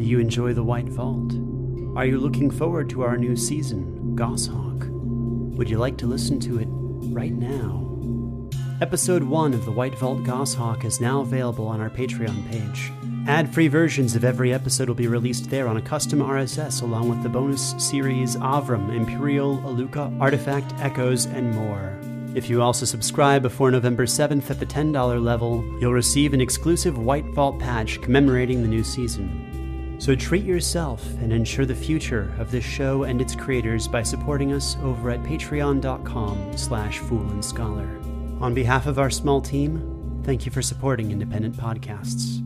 you enjoy The White Vault? Are you looking forward to our new season, Goshawk? Would you like to listen to it right now? Episode 1 of The White Vault Goshawk is now available on our Patreon page. Ad free versions of every episode will be released there on a custom RSS, along with the bonus series Avram, Imperial, Aluka, Artifact, Echoes, and more. If you also subscribe before November 7th at the $10 level, you'll receive an exclusive White Vault patch commemorating the new season. So treat yourself and ensure the future of this show and its creators by supporting us over at patreon.com slash fool and scholar. On behalf of our small team, thank you for supporting independent podcasts.